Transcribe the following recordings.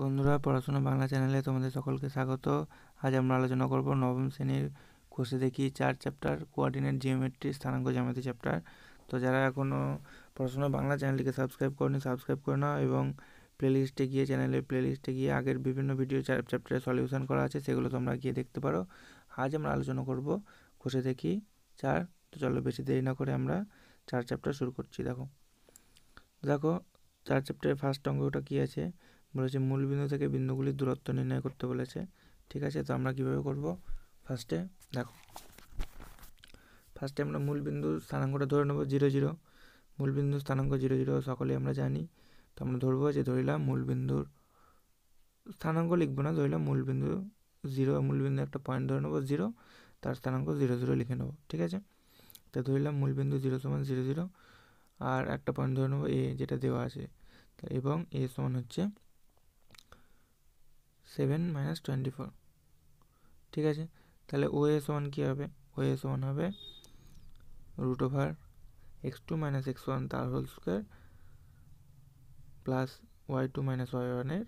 বন্ধুরা, পড়াশোনা বাংলা চ্যানেলে তোমাদের সকলকে স্বাগত। আজ আমরা আলোচনা করব নবম শ্রেণির কোষে দেখি চার চ্যাপ্টার, কোঅর্ডিনেট জিওমেট্রি, স্থানাঙ্ক জ্যামিতি চ্যাপ্টার। তো যারা এখনও পড়াশোনা বাংলা চ্যানেলটিকে সাবস্ক্রাইব করেনি, সাবস্ক্রাইব করে নাও এবং প্লেলিস্টে গিয়ে চ্যানেলের প্লেলিস্টে গিয়ে আগের বিভিন্ন ভিডিও চ্যাপ্টারের সলিউশন করা আছে, সেগুলো তোমরা গিয়ে দেখতে পারো। আজ আমরা আলোচনা করব কোষে দেখি চার। তো চলো বেশি দেরি না করে আমরা চার চ্যাপ্টার শুরু করছি, দেখো। দেখো, চার চ্যাপ্টারের ফার্স্ট অঙ্কটা কী আছে? বলেছে মূলবিন্দু থেকে বিন্দুগুলির দূরত্ব নির্ণয় করতে বলেছে। ঠিক আছে, তো আমরা কীভাবে করব? ফার্স্টে দেখো। ফার্স্টে আমরা মূল মূলবিন্দু স্থানাঙ্কটা ধরে নেব জিরো জিরো। মূল মূলবিন্দু স্থানাঙ্ক জিরো জিরো, সকলেই আমরা জানি। তো আমরা ধরবো যে ধরিলাম মূলবিন্দুর স্থানাঙ্ক লিখব না ধরিলাম মূলবিন্দু জিরো মূলবিন্দু একটা পয়েন্ট ধরে নেব জিরো, তার স্থানাঙ্ক জিরো জিরো লিখে নেব। ঠিক আছে? তো ধরিলাম মূলবিন্দু জিরো সমান জিরো জিরো, আর একটা পয়েন্ট ধরে নেব এ, যেটা দেওয়া আছে। এবং এ সমান হচ্ছে সেভেন মাইনাস টোয়েন্টি ফোর ঠিক আছে? তাহলে ও এ সমান কী হবে? ও এ সমান হবে root over x two minus x one তার whole square plus y two minus y ওয়ানের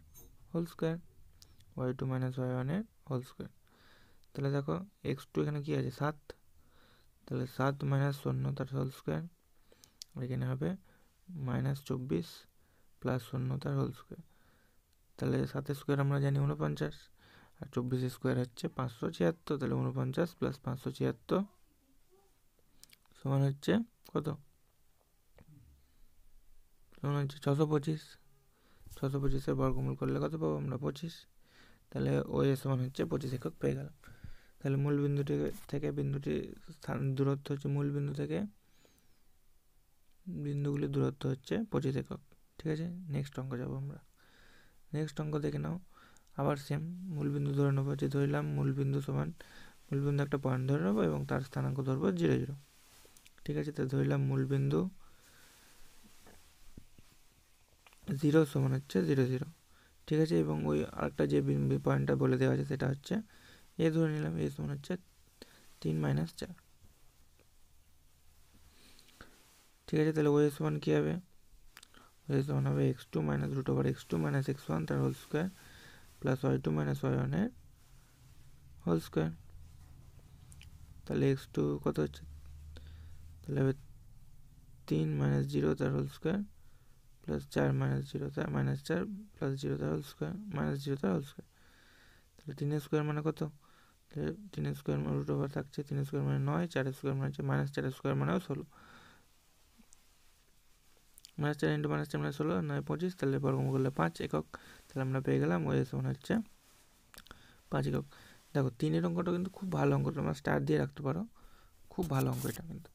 whole square y two minus y ওয়ানের হোল স্কোয়ার তাহলে দেখো এক্স টু এখানে কী আছে? সাত। তাহলে সাত মাইনাস শূন্য তার হোল স্কোয়ার এখানে হবে মাইনাস চব্বিশ প্লাস শূন্য তার হোল স্কোয়ার তাহলে সাতের স্কোয়ার আমরা জানি উনপঞ্চাশ আর চব্বিশ স্কোয়ার হচ্ছে পাঁচশো ছিয়াত্তর, তাহলে উনপঞ্চাশ প্লাস পাঁচশো ছিয়াত্তর সমান হচ্ছে কত? সমান হচ্ছে ছশো পঁচিশ। ছশো পঁচিশের বর্গমূল করলে কত পাবো আমরা পঁচিশ। তাহলে ও এ সমান হচ্ছে পঁচিশ একক পেয়ে গেলাম। তাহলে মূল বিন্দুটি থেকে বিন্দুটি স্থান দূরত্ব হচ্ছে মূল বিন্দু থেকে বিন্দুগুলির দূরত্ব হচ্ছে পঁচিশ একক। ঠিক আছে? নেক্সট অঙ্ক যাব আমরা। নেক্সট অঙ্ক দেখে নাও। আবার সেম মূলবিন্দু ধরে নেব, যে ধরলাম, মূলবিন্দু সমান, মূলবিন্দু একটা পয়েন্ট ধরে নেব এবং তার স্থানাঙ্ক ধরবো জিরো জিরো ঠিক আছে, তো ধরলাম মূলবিন্দু জিরো সমান হচ্ছে জিরো জিরো ঠিক আছে, এবং ওই আরেকটা যে পয়েন্টটা বলে দেওয়া আছে সেটা হচ্ছে এ ধরে নিলাম, এ সমান হচ্ছে তিন মাইনাস চার। ঠিক আছে, তাহলে ওই সমান কী হবে? ওই সমান হবে x two minus root over x two minus x one তার whole square plus y two minus y ওয়ানের হোল স্কোয়ার তাহলে এক্স টু কত হচ্ছে? তাহলে হবে তিন মাইনাস জিরো তার হোল স্কোয়ার প্লাস চার মাইনাস জিরো তার মাইনাস চার প্লাস জিরো তার হোল স্কোয়ার মাইনাস জিরো তার হোল স্কোয়ার তাহলে তিনের স্কোয়ার মানে কত? তাহলে তিনের স্কোয়ার মানে রুট ওভার থাকছে, তিনের স্কোয়ার মানে নয়, চারের স্কোয়ার মানে হচ্ছে মাইনাস চারের স্কোয়ার মানেও ষোলো। মাইনাস চার ইন্টু মাইনাস চার মানে ষোলো, নয় পঁচিশ, তাহলে বর্গমূল করলে পাঁচ একক, তাহলে আমরা পেয়ে গেলাম ওই সমান হচ্ছে পাঁচ একক। দেখো, তিনের অঙ্কটা কিন্তু খুব ভালো অঙ্ক, তোমরা স্টার দিয়ে রাখতে পারো, খুব ভালো অঙ্ক এটা কিন্তু।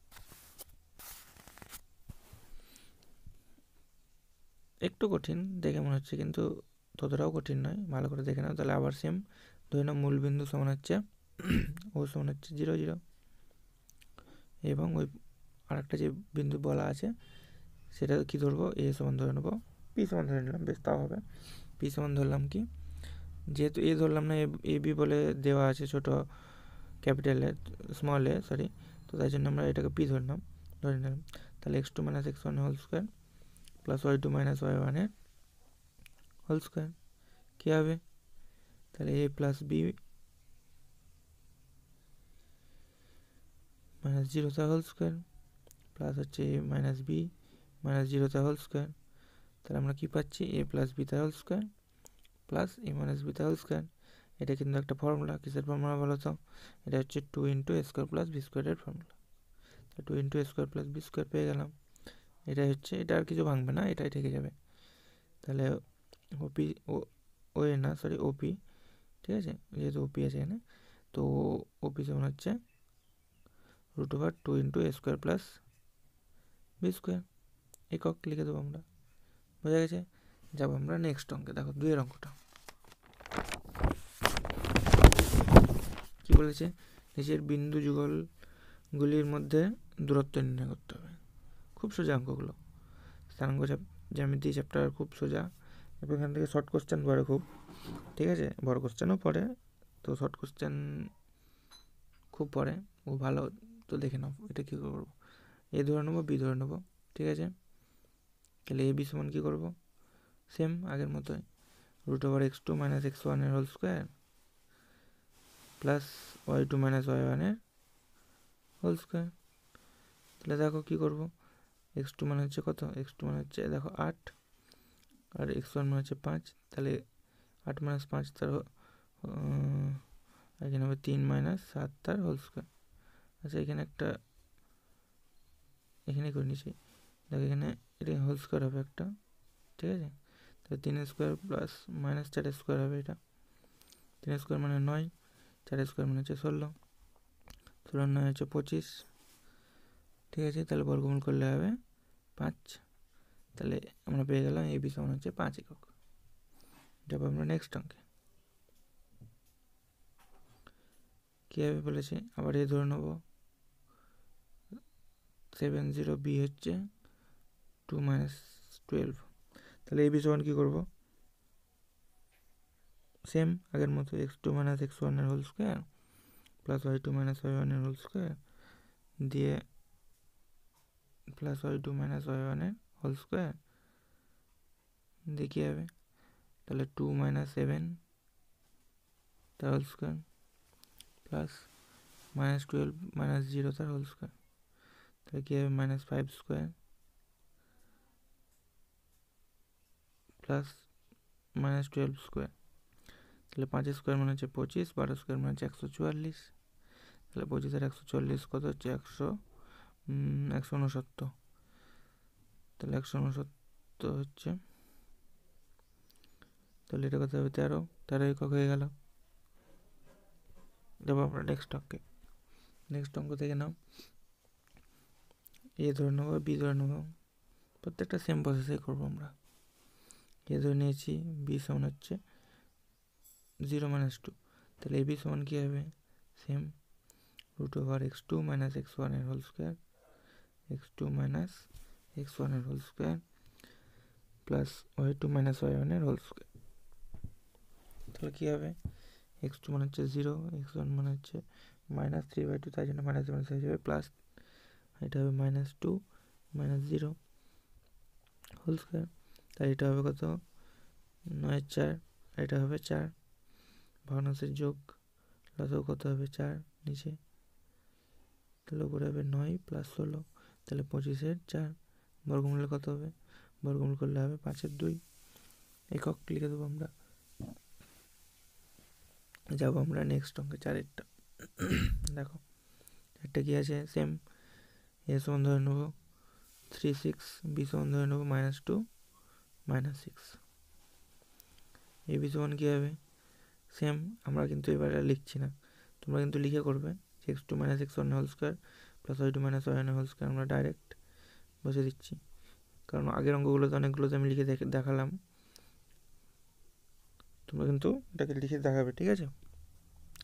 একটু কঠিন, দেখে মনে হচ্ছে কিন্তু ততটাও কঠিন নয়, ভালো করে দেখে নাও, তাহলে আবার সেম ধরে নাও মূল বিন্দু সমান হচ্ছে, ও সমান হচ্ছে জিরো জিরো এবং ওই আরেকটা যে বিন্দু বলা আছে সেটা কি ধরবো? এ সমান ধরে নেব। পি সমান ধরে নিলাম, বেশ, তাও হবে। পি সমান ধরলাম কি? যেহেতু এ ধরলাম না এ বি বলে দেওয়া আছে ছোটো ক্যাপিটালে স্মল এ সরি তো তাই জন্য আমরা এটাকে পি ধরলাম, ধরে নিলাম। তাহলে x two minus x one whole square plus y two minus y ওয়ানের হোল স্কোয়ার কী হবে? তাহলে A plus B minus zero তার হোল স্কোয়ার প্লাস হচ্ছে A minus B minus zero তার হোল স্কোয়ার। তাহলে আমরা কী পাচ্ছি? এ প্লাস বি তার whole square plus A minus B তার হোল স্কোয়ার। এটা কিন্তু একটা ফর্মুলা। কিসের ফর্মুলা বলো তো? এটা হচ্ছে two into A square plus B স্কোয়ারের formula. Two into square plus B square পেয়ে গেলাম। এটাই হচ্ছে, এটা আর কিছু ভাঙবে না, এটাই থেকে যাবে। তাহলে ওপি, ও এ না সরি ওপি, ঠিক আছে? যেহেতু ওপি আছে এখানে, তো ওপি যেমন হচ্ছে root over two into square plus B square একক লিখে দেবো আমরা। বোঝা গেছে? যাব আমরা নেক্সট অঙ্কে। দেখো, দুইয়ের অঙ্কটা। কি বলেছে? নিচের বিন্দু যুগলগুলির মধ্যে দূরত্ব নির্ণয় করতে হবে। খুব সোজা অঙ্কগুলো। স্থানাঙ্ক জ্যামিতি চ্যাপ্টার খুব সোজা। এবং এখান থেকে শর্ট কোশ্চেন পড়ে খুব। ঠিক আছে? বড় কোশ্চেনও পড়ে। তো শর্ট কোশ্চেন খুব পড়ে। ও ভালো। তো দেখে নাও, এটা কী করব? এ ধরে নেব, বি ধরে নেব। ঠিক আছে? তাহলে এ বি সমান কী করব। সেম আগের মতোই। Root over x two minus x ওয়ানের whole square plus y two minus y ওয়ানের হোল স্কোয়ার তাহলে দেখো কী করব? এক্স টু মানে হচ্ছে কত? এক্স টু মানে হচ্ছে, দেখো আট। আর এক্স ওয়ান মানে হচ্ছে পাঁচ। তাহলে আট মাইনাস পাঁচ তার এখানে হবে তিন মাইনাস সাত তার হোল স্কোয়ার আচ্ছা এখানে একটা এখানে করে নিচ্ছি। দেখো এখানে এটা হোল স্কোয়ার হবে একটা ঠিক আছে? তাহলে তিন স্কোয়ার প্লাস মাইনাস চার স্কোয়ার হবে এটা। তিন স্কোয়ার মানে নয়, চার স্কোয়ার মানে হচ্ছে ষোলো। ষোলো নয় হচ্ছে পঁচিশ। ঠিক আছে? তাহলে বর্গমূল করলে হবে পাঁচ। তাহলে আমরা পেয়ে গেলাম এ বি সমান হচ্ছে পাঁচ একক। যাব আমরা নেক্সট অঙ্কে। কীভাবে বলেছে? আবার এ ধরে নেব। সেভেন জিরো বি হচ্ছে টু মাইনাস টুয়েলভ তাহলে এই বি সমান কী করব? সেম আগের মতো এক্স টু মাইনাস এক্স ওয়ানের whole square plus y two minus y ওয়ানের হোল স্কোয়ার দিয়ে plus y two minus y ওয়ানের হোল স্কোয়ার দিয়ে কী হবে? তাহলে টু মাইনাস সেভেন তার whole square plus minus twelve minus zero তার হোল স্কোয়ার তাহলে কী হবে? Minus five square plus minus twelve square তাহলে পাঁচ স্কোয়ার মানে হচ্ছে পঁচিশ, বারো স্কোয়ার মানে হচ্ছে একশো চুয়াল্লিশ। তাহলে পঁচিশ আর একশো চল্লিশ কত হচ্ছে? একশো একশো উনসত্তর তাহলে একশো উনসত্তর হচ্ছে, তাহলে এটা কত হবে? তেরো। তেরো একক হয়ে গেল। দেবো আমরা নেক্সট অঙ্কে। নেক্সট অঙ্ক থেকে নাও। এ ধরে নেব বি ধরে নেব। প্রত্যেকটা সেম প্রসেসে করব আমরা। এ ধরে নিয়েছি বি সমান হচ্ছে জিরো মাইনাস টু তাহলে এ বি সমান কী হবে same root over x two minus x ওয়ানের whole square x two minus x ওয়ানের whole square plus y two minus y ওয়ানের হোল স্কোয়ার তাহলে কী হবে এক্স টু মানে হচ্ছে জিরো এক্স ওয়ান মানে হচ্ছে মাইনাস থ্রি বাই টু তাই জন্য মাইনাস মাইনাস হয়ে যাবে প্লাস এটা হবে minus two minus zero whole square তাই এটা হবে কত? নয় চার এটা হবে চার। ভগ্নাংশের যোগ লসও কত হবে? চার, নিচে। তাহলে উপরে হবে নয় প্লাস ষোলো। তাহলে পঁচিশের চার। বর্গমূলে কত হবে? বর্গমূল করলে হবে পাঁচের দুই। একক লিখে দেবো আমরা। যাব আমরা নেক্সট অঙ্কে চারেরটা। দেখো, চারটে কী আছে? সেম এ সমান ধরে নেব। থ্রি সিক্স বি সমান ধরে নেব minus two minus six A B সমান কী হবে? সেম আমরা কিন্তু এবার লিখছি না। তোমরা কিন্তু লিখে করবে x two minus x one whole square plus y two minus one whole square আমরা ডাইরেক্ট বসে দিচ্ছি। কারণ আগের অঙ্কগুলোতে অনেকগুলোতে আমি লিখে দেখালাম। তোমরা কিন্তু এটাকে লিখে দেখাবে, ঠিক আছে?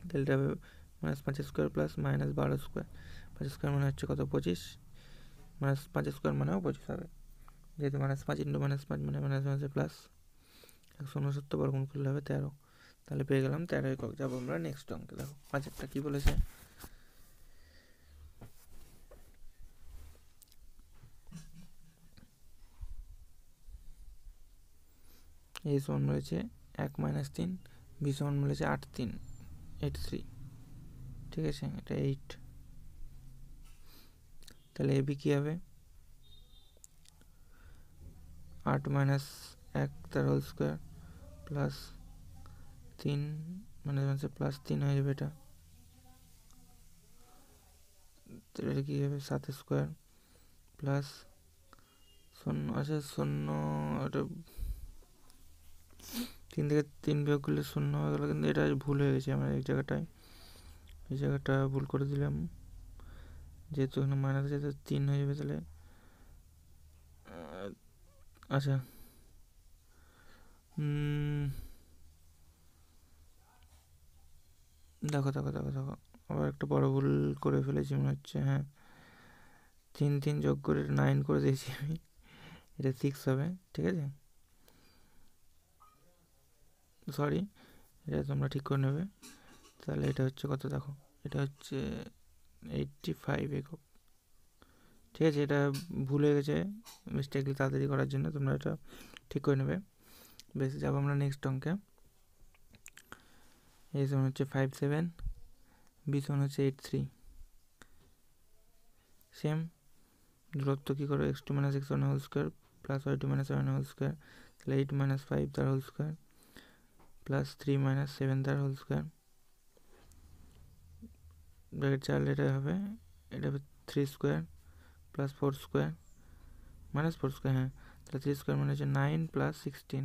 তাহলে এটা হবে মাইনাস পাঁচ স্কোয়ার প্লাস মাইনাস বারো স্কোয়ার পাঁচ স্কোয়ার মানে হচ্ছে কত? পঁচিশ। মাইনাস পাঁচ স্কোয়ার মানেও পঁচিশ হবে। যেহেতু মাইনাস পাঁচ ইন্টু মাইনাস পাঁচ মানে মাইনাস মাইনাসে প্লাস একশো উনসত্তর বর্গমূল করলে হবে তেরো। তাহলে পেয়ে গেলাম তেরো একক। যাব আমরা নেক্সট অঙ্কে, দেখো পাঁচেরটা কী বলেছে? এই সমান রয়েছে এক মাইনাস তিন বি সমান রয়েছে আট তিন এইট থ্রি ঠিক আছে? এটা এইট তাহলে এ বি কী হবে? আট মাইনাস এক তার হোল স্কোয়ার প্লাস তিন মানে হচ্ছে প্লাস তিন হয়ে যাবে এটা এটা কী হবে সাত স্কোয়ার প্লাস শূন্য আচ্ছা শূন্য এটা তিন থেকে তিন বিয়োগ করলে শূন্য হয়ে গেলো কিন্তু এটা ভুল হয়ে গেছে আমার এই জায়গাটায় এই জায়গাটা ভুল করে দিলাম যেহেতু এখানে মাইনাস যেহেতু তিন হয়ে যাবে তাহলে আচ্ছা। দেখো দেখো দেখো দেখো। আবার একটা বড় ভুল করে ফেলেছি মনে হচ্ছে হ্যাঁ। তিন তিন যোগ করে নাইন করে দিয়েছি আমি। এটা সিক্স হবে, ঠিক আছে? সরি এটা তোমরা ঠিক করে নেবে। তাহলে এটা হচ্ছে কত? দেখো, এটা হচ্ছে এইটটি ফাইভ একক। ঠিক আছে, এটা ভুল হয়ে গেছে মিস্টেকলি তাড়াতাড়ি করার জন্য, তোমরা এটা ঠিক করে নেবে। বেশ, যাব আমরা নেক্সট অঙ্কে। এ সমান হচ্ছে ফাইভ সেভেন বি সমান হচ্ছে এইট থ্রি সেম দূরত্ব কী করো? X two minus x one whole square plus y two minus one whole square তাহলে এইট মাইনাস ফাইভ তার whole square plus three minus seven তার হোল স্কোয়ার ব্র্যাকেট চারলে এটা হবে এটা হবে three square plus four square minus four square হ্যাঁ। তাহলে থ্রি স্কোয়ার মানে হচ্ছে nine plus sixteen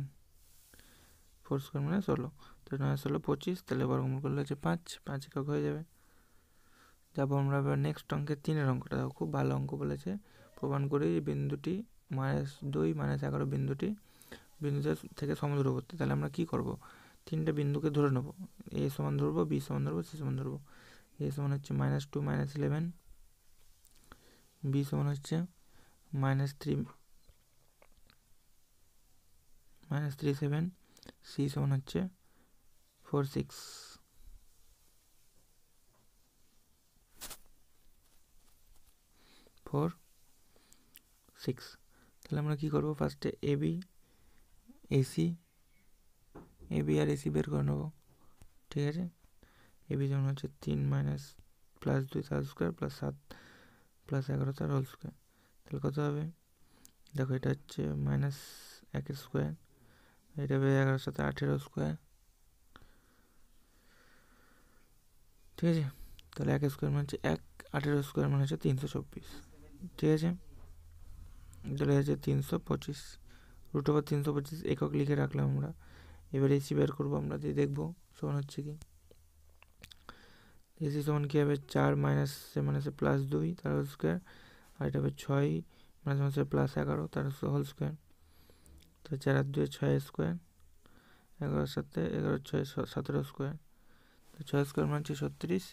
four square মানে ষোলো। তো নয় ষোলো, পঁচিশ। তাহলে বর্গমূল করলে হচ্ছে পাঁচ। পাঁচ একক হয়ে যাবে। যাব আমরা এবার নেক্সট অঙ্কের তিনের অঙ্কটা। দেখো, খুব ভালো অঙ্ক বলেছে। প্রমাণ করে, বিন্দুটি মাইনাস দুই মাইনাস এগারো বিন্দুটি বিন্দুতে থেকে সমদূরবর্তী। তাহলে আমরা কি করব? তিনটে বিন্দুকে ধরে নেব। এ সমান ধরবো, বি সমান ধরবো, সি সমান ধরবো। এ সমান হচ্ছে minus two minus eleven B সমান হচ্ছে minus three minus three seven C সমান হচ্ছে ফোর সিক্স ফোর সিক্স তাহলে আমরা কী করব ফার্স্টে এবি এসি এবি আর এসি বের করে নেব ঠিক আছে এবি যেমন হচ্ছে তিন মাইনাস প্লাস দুই তার স্কোয়ার প্লাস সাত প্লাস এগারো তার হোল স্কোয়ার তাহলে কত হবে? দেখো এটা হচ্ছে মাইনাস এক স্কোয়ার এটা হবে এগারোর সাথে আঠেরো স্কোয়ার ঠিক আছে? তাহলে এক স্কোয়ার মানে হচ্ছে এক, আঠেরো স্কোয়ার মানে হচ্ছে তিনশো চব্বিশ। ঠিক আছে? চলে যাচ্ছে তিনশো পঁচিশ রুট ওভার তিনশো পঁচিশ একক লিখে রাখলাম আমরা। এবারে এসি বের করব আমরা, দিয়ে দেখব সমান হচ্ছে কি। এসি সমান কী হবে চার মাইনাস সে মানে হচ্ছে প্লাস দুই, তার হোল স্কোয়ার আর এটা হবে ছয় মাইনাস হচ্ছে প্লাস এগারো, তার হোল স্কোয়ার তো চার আর দুই ছয় স্কোয়ার এগারোর সাথে এগারো ছয় সতেরো স্কোয়ার তো ছয় স্কোয়ার মানে হচ্ছে ছত্রিশ,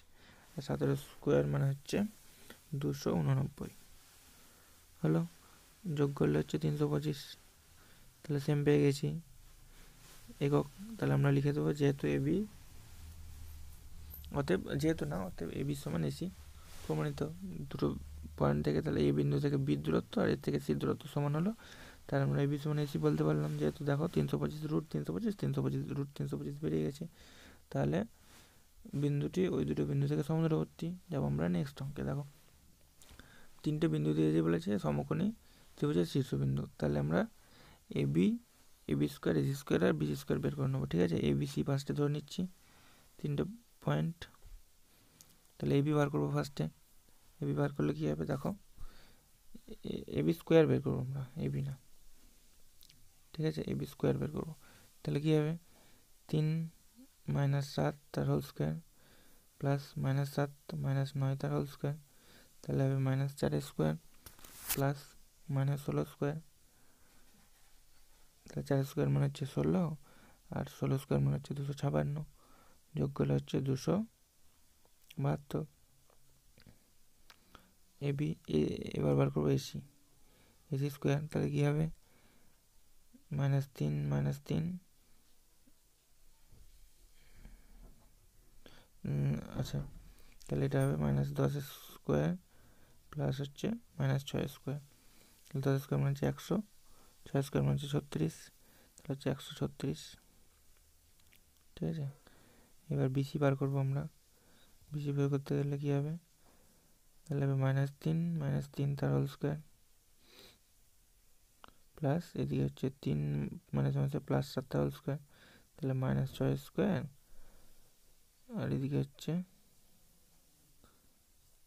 আর সতেরো স্কোয়ার মানে হচ্ছে দুশো উননব্বই। হলো? যোগ করলে হচ্ছে তিনশো পঁচিশ। তাহলে সেম পেয়ে গেছি। একক, তাহলে আমরা লিখে দেবো যেহেতু এবি অতএব যেহেতু না, অতএব এবি সমান এসি প্রমাণিত দুটো পয়েন্ট থেকে তাহলে এ বিন্দু থেকে বি দূরত্ব আর এর থেকে সি দূরত্ব সমান হলো। তাহলে আমরা এবি সমান এসি বলতে পারলাম, যেহেতু দেখো তিনশো পঁচিশ রুট তিনশো পঁচিশ তিনশো পঁচিশ রুট তিনশো পঁচিশ বেরিয়ে গেছে। তাহলে বিন্দুটি ওই দুটো বিন্দু থেকে সমদূরবর্তী, যাব আমরা নেক্সট অঙ্কে, দেখো। তিনটে বিন্দু দিয়ে যে বলেছে, সমকোণী ত্রিভুজের শীর্ষবিন্দু তাহলে আমরা A B A B square AC square R BC square বের করে নেব, ঠিক আছে? এ বি সি ফার্স্টে ধরে নিচ্ছি। তিনটে পয়েন্ট তাহলে এ বি বার করব ফার্স্টে এ। বি বার করলে কী হবে? দেখো, এ বি স্কোয়ার বের করব আমরা এ বি না। ঠিক আছে? এ বি স্কোয়ার বের করব। তাহলে কী হবে? তিন মাইনাস সাত তার হোল স্কোয়ার প্লাস মাইনাস সাত মাইনাস নয় তার হোল স্কোয়ার তাহলে হবে মাইনাস চার স্কোয়ার প্লাস মাইনাস ষোলো স্কোয়ার তাহলে চার স্কোয়ার মানে হচ্ছে ষোলো, আর ষোলো স্কোয়ার মানে হচ্ছে দুশো ছাপান্ন। যোগ করলে হচ্ছে দুশো বাহাত্তর। এবি এবার বার করব এসি। এসি স্কোয়ার তাহলে কী হবে? মাইনাস তিন মাইনাস তিন। আচ্ছা তাহলে এটা হবে মাইনাস দশ স্কোয়ার প্লাস হচ্ছে মাইনাস ছয় স্কোয়ার। তাহলে দশ স্কোয়ার মানে হচ্ছে একশো, ছয় স্কোয়ার মানে হচ্ছে ছত্রিশ, তাহলে হচ্ছে একশো ছত্রিশ। ঠিক আছে? এবার বিসি বার করব আমরা। বিসি বের করতে গেলে কী হবে? তাহলে হবে মাইনাস তিন মাইনাস তিন তার হোল স্কোয়ার প্লাস এদিকে হচ্ছে তিন মাইনাস হচ্ছে প্লাস সাত তার হোল স্কোয়ার তাহলে মাইনাস ছয় স্কোয়ার আর এদিকে হচ্ছে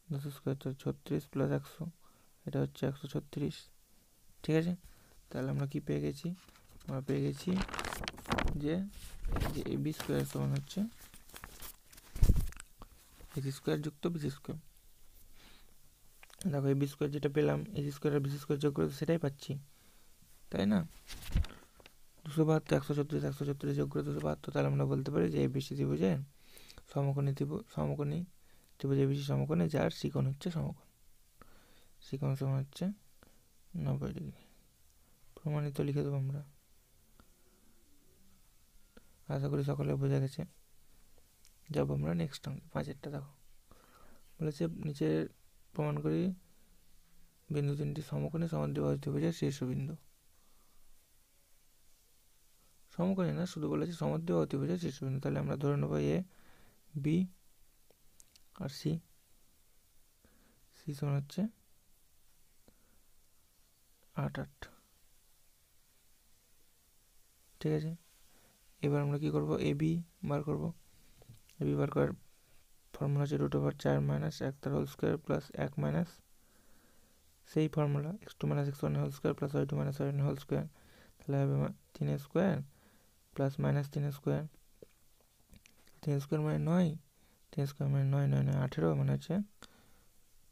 দশ স্কোয়ার হচ্ছে ছত্রিশ প্লাস একশো। এটা হচ্ছে একশো ছত্রিশ। ঠিক আছে? তাহলে আমরা কি পেয়ে গেছি? আমরা পেয়ে গেছি যে যে এ বি স্কোয়ার সমান হচ্ছে এসি স্কোয়ার যুক্ত বিসি স্কোয়ার দেখো এ বি স্কোয়ার যেটা পেলাম এসি স্কোয়ার আর বিসি স্কোয়ার যোগ করে সেটাই পাচ্ছি। তাই না? দুশো বাহাত্তর, একশো ছত্রিশ একশো ছত্রিশ যোগ করে দুশো বাহাত্তর, তাহলে আমরা বলতে পারি যে এ বিসি ত্রিভুজের সমকোণী ত্রিভুজ সমকোণী ত্রিভুজ এ বিসি সমকোণে, যার শিকোণ হচ্ছে সমকোণ। শিকোণ সমান হচ্ছে নব্বই ডিগ্রি। প্রমাণিত লিখে দেবো আমরা। আশা করি সকলে বোঝা গেছে। যাব আমরা নেক্সট অঙ্কে পাঁচেরটা দেখো। বলেছে নিচে প্রমাণ করি, বিন্দু তিনটি সমকোণে সমান্তরাল ত্রিভুজের শীর্ষবিন্দু সমকোণী না, শুধু বলেছে সমদ্বিবাহু অতিভুজের শীর্ষবিন্দু তাহলে আমরা ধরে নেব এ বি আর সি সি সমান হচ্ছে আট আট। ঠিক আছে? এবার আমরা কি করব? এ বি বার করব। এ বি বার করার ফর্মুলা হচ্ছে রুট ওভার চার মাইনাস এক তার হোল স্কোয়ার প্লাস এক মাইনাস সেই formula x two minus x one whole square plus y two minus y whole square তাহলে হবে তিন স্কোয়ার প্লাস মাইনাস তিন স্কোয়ার তিন স্কোয়ার মানে নয়, তিন স্কোয়ার মানে নয় নয় নয়, আঠেরো মানে হচ্ছে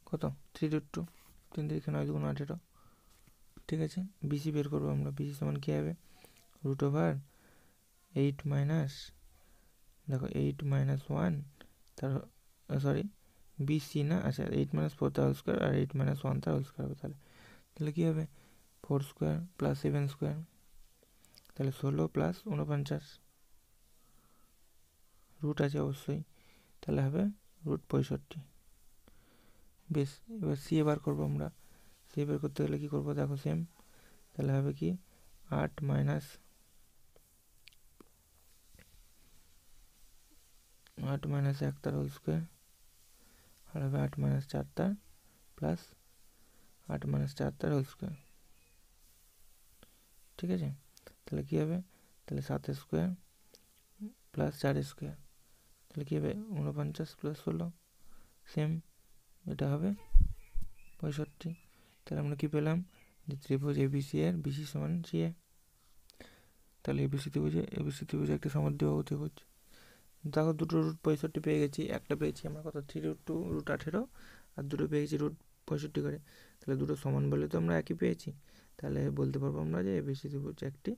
কত? থ্রি রুট টু তিন তিরিখে নয় দুগুণ আঠেরো, ঠিক আছে? বিসি বের করব আমরা বিসি সমান কী হবে? রুট ওভার এইট মাইনাস দেখো এইট মাইনাস ওয়ান তার সরি বিসি না আচ্ছা এইট মাইনাস ফোর তার হোল স্কোয়ার আর এইট মাইনাস ওয়ান তার হোল স্কোয়ার হবে তাহলে তাহলে কী হবে four square plus seven square তাহলে ষোলো প্লাস উনপঞ্চাশ রুট আছে অবশ্যই তাহলে হবে রুট পঁয়ষট্টি বেশ এবার সি বার করব আমরা সি বের করতে গেলে কী করব দেখো সেম তাহলে হবে কি আট মাইনাস আট মাইনাস এক তার হোল স্কোয়ার আর হবে আট মাইনাস চার তার প্লাস আট মাইনাস চার তার হোল স্কোয়ার ঠিক আছে তাহলে কী হবে তাহলে সাত স্কোয়ার প্লাস চার স্কোয়ার তাহলে কী হবে উনপঞ্চাশ প্লাস ষোলো সেম এটা হবে পঁয়ষট্টি তাহলে আমরা কী পেলাম যে ত্রিভুজ এবিসি এর বিসি সমান সি এ তাহলে এবিসি ত্রিভুজে এবিসি ত্রিভুজে একটা সমদ্বিবাহু ত্রিভুজ দেখো দুটো রুট পঁয়ষট্টি পেয়ে গেছি, একটা পেয়েছি আমরা কত? থ্রি রুট টু রুট আঠেরো, আর দুটো পেয়েছি রুট পঁয়ষট্টি করে। তাহলে দুটো সমান বলে তো আমরা একই পেয়েছি। তাহলে বলতে পারব আমরা যে এবিসি ত্রিভুজ একটি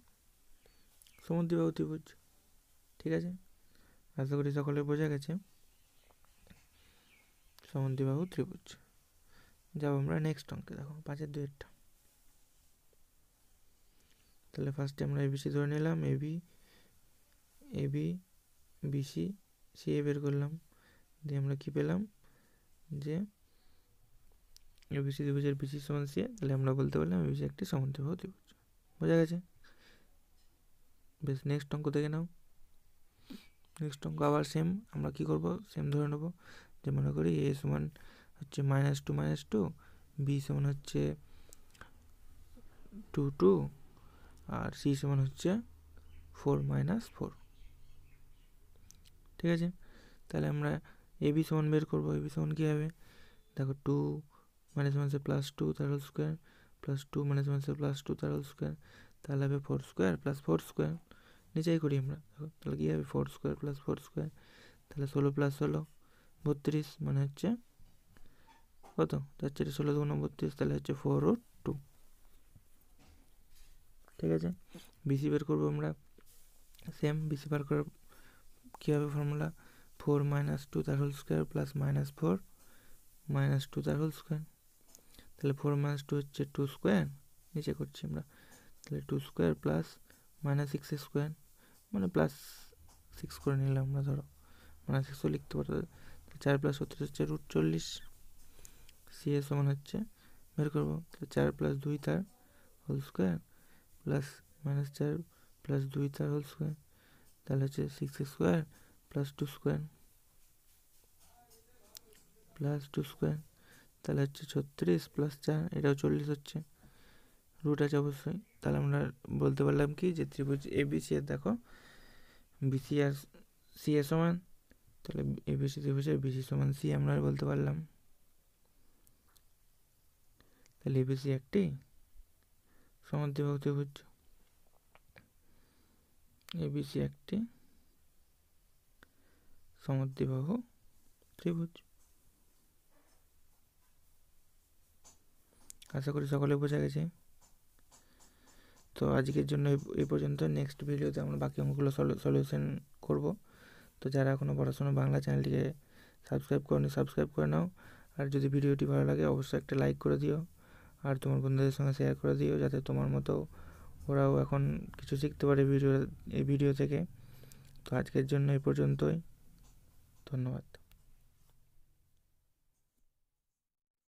সমদ্বিবাহু ত্রিভুজ। ঠিক আছে? আশা করি সকলে বোঝা গেছে। সমদ্বিবাহু ত্রিভুজ। যাব আমরা নেক্সট অঙ্কে, দেখো পাঁচের দুইয়েরটা। তাহলে ফার্স্টে আমরা এবিসি ধরে নিলাম AB AB BC C A বের করলাম। দিয়ে আমরা কি পেলাম? যে এবিসি ত্রিভুজের বিসি সমান সি তাহলে আমরা বলতে পারলাম এবিসি একটি সমদ্বিবাহু ত্রিভুজ। বোঝা গেছে? বেশ নেক্সট অঙ্ক দেখে নাও। নেক্সট অঙ্ক আবার সেম আমরা কি করব? সেম ধরে নেব যে মনে করি এ সমান হচ্ছে minus two minus two B সমান হচ্ছে টু টু আর সি সমান হচ্ছে ফোর মাইনাস ফোর ঠিক আছে? তাহলে আমরা এ বি সমান বের করব এ বি সমান কী হবে? দেখো টু মাইনাস মাইনাসে প্লাস টু তার whole square plus two minus মাইনাসে প্লাস টু তার হোল স্কোয়ার তাহলে হবে four square plus four square নিচেই করি আমরা। দেখো, তাহলে কী হবে? Four square plus four square তাহলে ষোলো প্লাস ষোলো, বত্রিশ মানে হচ্ছে কত? তার চারটে ষোলো দুগুণ বত্রিশ, তাহলে হচ্ছে ফোর ও টু ঠিক আছে? বিসি বের করব আমরা। সেম বিসি বার করার কী হবে ফর্মুলা ফোর মাইনাস টু তার whole square plus minus four minus two তার হোল স্কোয়ার তাহলে ফোর মাইনাস টু হচ্ছে টু স্কোয়ার নিচে করছি আমরা। তাহলে two square plus minus six square মানে প্লাস সিক্স করে নিলাম আমরা, ধরো। মাইনাস সিক্সও লিখতে পারো। চার প্লাস ছত্রিশ হচ্ছে রুট চল্লিশ। সি এ সমান হচ্ছে, বের করব। তাহলে চার প্লাস দুই তার হোল স্কোয়ার প্লাস মাইনাস চার প্লাস দুই তার হোল স্কোয়ার তাহলে হচ্ছে six square plus two square plus two square তাহলে হচ্ছে ছত্রিশ প্লাস চার, এটাও চল্লিশ হচ্ছে। রুট আছে অবশ্যই। তাহলে আমরা বলতে পারলাম কি যে ত্রিভুজ এ বি সি এর দেখো বিসি আর সি এ সমান, তাহলে এ বি এবিসি ত্রিভুজের বিসি সমান সি আমরা বলতে পারলাম। তাহলে এবিসি একটি সমদ্বিবাহু ত্রিভুজ। এবিসি একটি সমদ্বিবাহু ত্রিভুজ। আশা করি সকলে বোঝা গেছে। তো আজকের জন্য এই পর্যন্ত। নেক্সট ভিডিওতে আমরা বাকি অঙ্কগুলো সলিউশন করব। তো যারা এখনও পড়াশোনা বাংলা চ্যানেলটিকে সাবস্ক্রাইব করেনি সাবস্ক্রাইব করে নাও। আর যদি ভিডিওটি ভালো লাগে, অবশ্যই একটা লাইক করে দিও। আর তোমার বন্ধুদের সঙ্গে শেয়ার করে দিও, যাতে তোমার মতো ওরাও এখন কিছু শিখতে পারে ভিডিও, এই ভিডিও থেকে। তো আজকের জন্য এই পর্যন্তই। ধন্যবাদ।